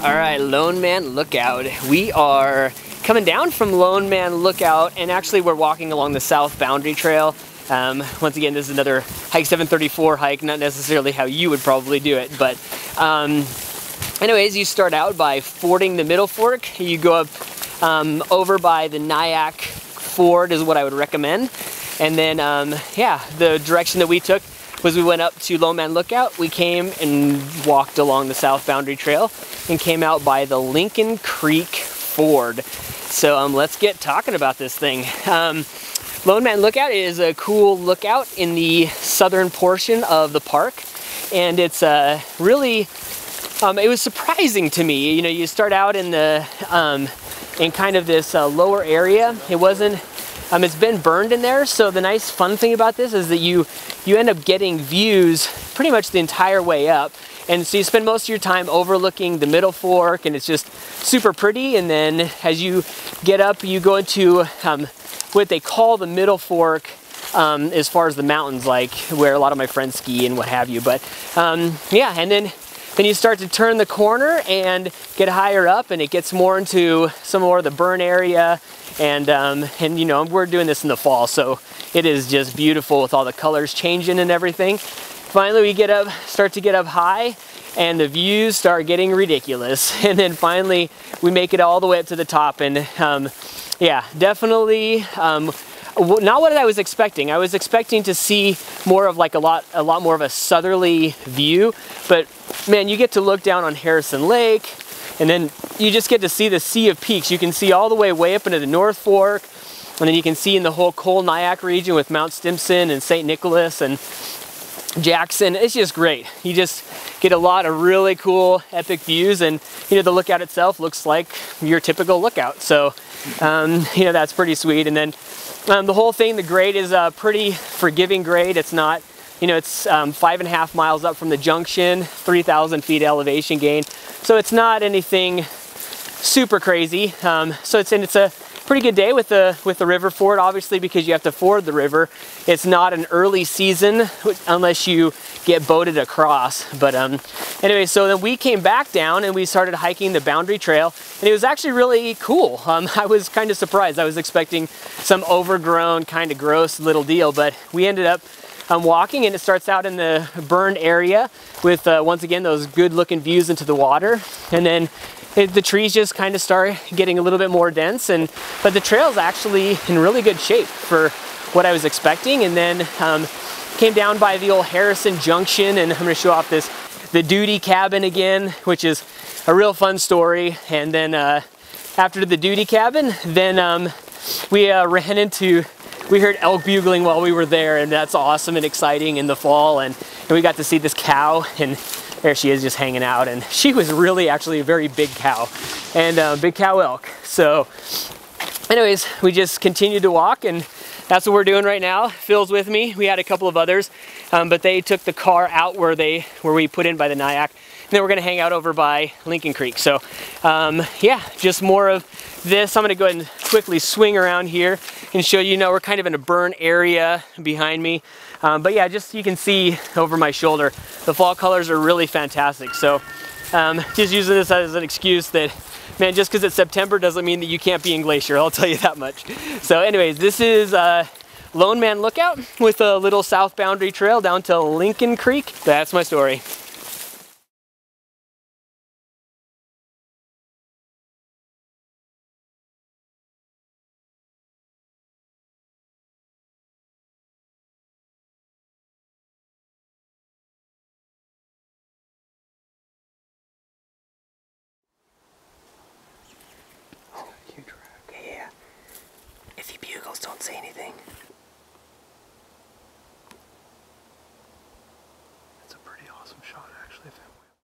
All right, Lone Man Lookout. We are coming down from Lone Man Lookout, and actually we're walking along the South Boundary Trail. Um, once again, this is another Hike 734 hike, not necessarily how you would probably do it, but um, anyways, you start out by fording the Middle Fork. You go up um, over by the Nyack Ford is what I would recommend. And then, um, yeah, the direction that we took was we went up to Lone Man Lookout. We came and walked along the South Boundary Trail and came out by the Lincoln Creek Ford. So um, let's get talking about this thing. Um, Lone Man Lookout is a cool lookout in the southern portion of the park. And it's uh, really, um, it was surprising to me. You know, you start out in the, um, in kind of this uh, lower area. It wasn't um, it's been burned in there, so the nice fun thing about this is that you, you end up getting views pretty much the entire way up. And so you spend most of your time overlooking the middle fork and it's just super pretty. And then as you get up, you go into um, what they call the middle fork um, as far as the mountains, like where a lot of my friends ski and what have you. But um, yeah, and then then you start to turn the corner and get higher up and it gets more into some more of the burn area and, um, and you know, we're doing this in the fall, so it is just beautiful with all the colors changing and everything. Finally, we get up, start to get up high, and the views start getting ridiculous. And then finally, we make it all the way up to the top, and um, yeah, definitely um, not what I was expecting. I was expecting to see more of like a lot, a lot more of a southerly view, but man, you get to look down on Harrison Lake, and then you just get to see the sea of peaks. You can see all the way way up into the North Fork, and then you can see in the whole Coal Nyack region with Mount Stimson and St. Nicholas and Jackson. It's just great. You just get a lot of really cool epic views and you know the lookout itself looks like your typical lookout. So um, you know that's pretty sweet. And then um, the whole thing, the grade is a pretty forgiving grade. It's not you know, it's um, five and a half miles up from the junction, 3,000 feet elevation gain. So it's not anything super crazy. Um, so it's, and it's a pretty good day with the, with the river ford, obviously because you have to ford the river. It's not an early season unless you get boated across. But um, anyway, so then we came back down and we started hiking the boundary trail and it was actually really cool. Um, I was kind of surprised. I was expecting some overgrown kind of gross little deal, but we ended up I'm walking and it starts out in the burned area with, uh, once again, those good looking views into the water. And then it, the trees just kind of start getting a little bit more dense. And But the trail's actually in really good shape for what I was expecting. And then um, came down by the old Harrison Junction and I'm gonna show off this, the duty cabin again, which is a real fun story. And then uh, after the duty cabin, then um, we uh, ran into we heard elk bugling while we were there and that's awesome and exciting in the fall and, and we got to see this cow and there she is just hanging out and she was really actually a very big cow and uh, big cow elk. So anyways we just continued to walk and that's what we're doing right now. Phil's with me. We had a couple of others um, but they took the car out where they where we put in by the nyack and then we're gonna hang out over by lincoln creek so um, yeah just more of this i'm gonna go ahead and quickly swing around here and show you, you know we're kind of in a burn area behind me. Um, but yeah, just you can see over my shoulder, the fall colors are really fantastic. So um, just using this as an excuse that, man, just because it's September doesn't mean that you can't be in Glacier, I'll tell you that much. So anyways, this is uh, Lone Man Lookout with a little south boundary trail down to Lincoln Creek. That's my story. Don't say anything.